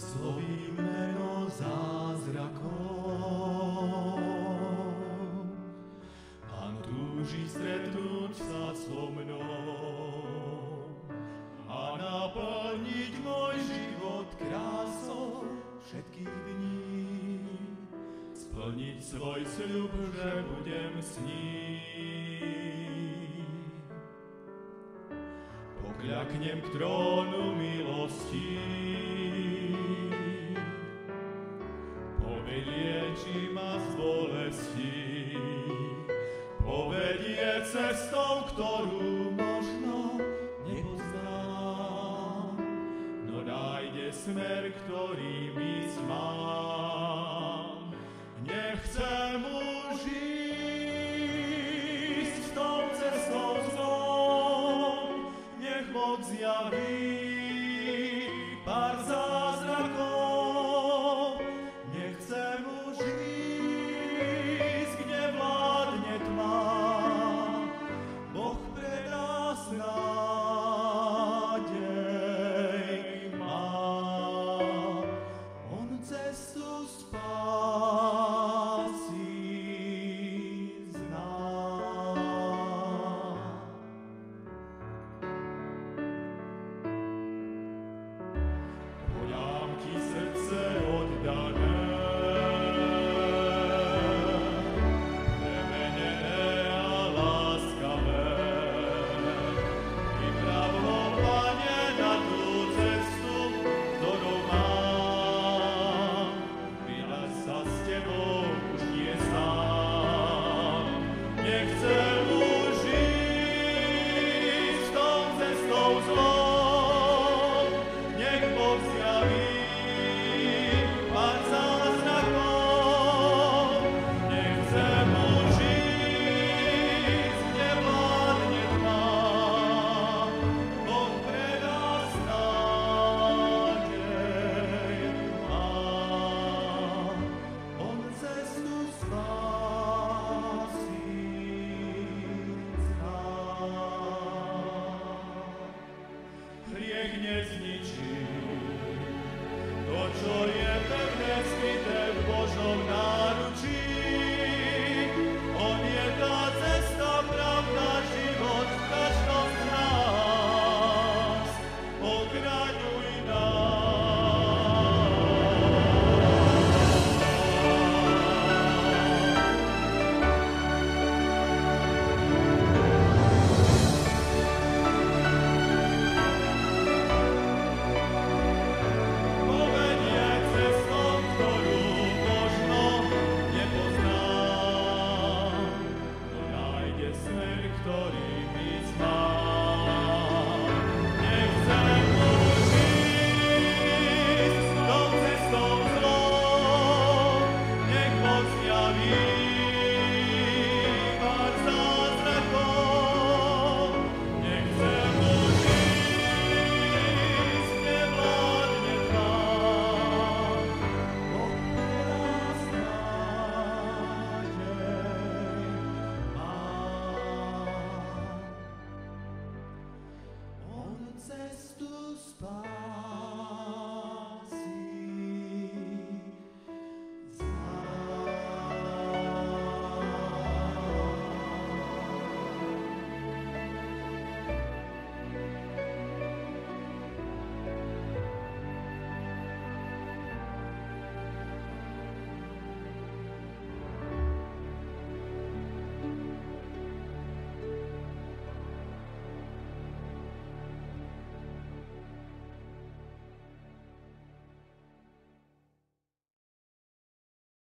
vyslovím meno zázrakov. Pán túži stretnúť sa so mnou a naplniť môj život krásou všetkých dní. Splniť svoj sľub, že budem s ním. Pokľaknem k trónu milosti, povylieči ma z bolesti, povedie cestou, ktorú možno nepoznám, no nájde smer, ktorý mi mám. Nechcem už most far. Nechcem už Hriech nezničí to, čo je pevné skryté v Božom nádeji.